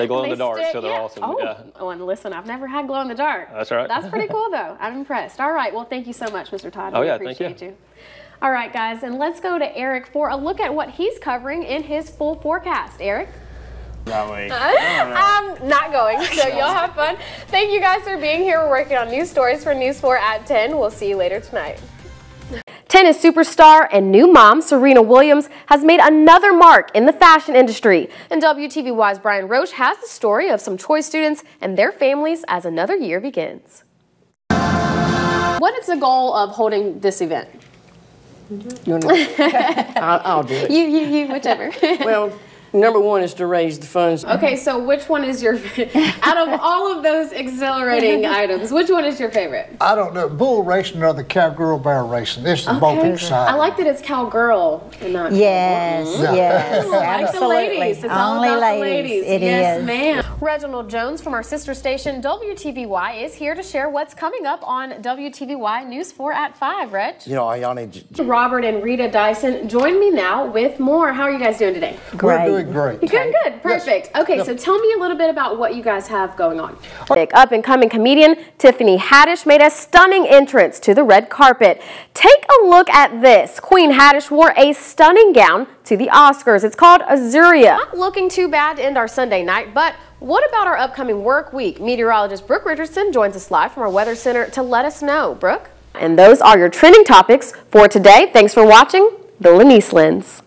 They glow in the dark, stick- so they're yeah. awesome. Oh, Yeah. oh, and listen, I've never had glow in the dark. That's right. That's pretty cool, though. I'm impressed. All right, well, thank you so much, Mr. Todd. Oh, We yeah, thank you. appreciate you. All right, guys, and let's go to Eric for a look at what he's covering in his full forecast. Eric? I'm not going, so y'all have fun. Thank you guys for being here. We're working on news stories for News 4 at 10. We'll see you later tonight. Tennis superstar and new mom Serena Williams has made another mark in the fashion industry. And WTVY's Brian Roche has the story of some Troy students and their families as another year begins. What is the goal of holding this event? You wanna- I'll, I'll do it. You, you, you, whichever. Well, number one is to raise the funds. okay, so which one is your, out of all of those exhilarating items, which one is your favorite? I don't know, bull racing or the cowgirl bear racing. This is both Okay. exciting. I like that it's cowgirl and not Yes, yes, Ooh, like the ladies. It's all Only about the ladies. ladies. It yes, is. ma'am. Reginald Jones from our sister station WTVY is here to share what's coming up on WTVY News 4 at 5. Reg? You know, Iyani, j- j- Robert and Rita Dyson join me now with more. How are you guys doing today? We're Great. Doing great. You're doing good. Perfect. Okay, so tell me a little bit about what you guys have going on. Big up and coming comedian Tiffany Haddish made a stunning entrance to the red carpet. Take a look at this. Queen Haddish wore a stunning gown to the Oscars. It's called Azuria. Not looking too bad to end our Sunday night, but what about our upcoming work week? Meteorologist Brooke Richardson joins us live from our Weather Center to let us know. Brooke? And those are your trending topics for today. Thanks for watching the Lenise Lens.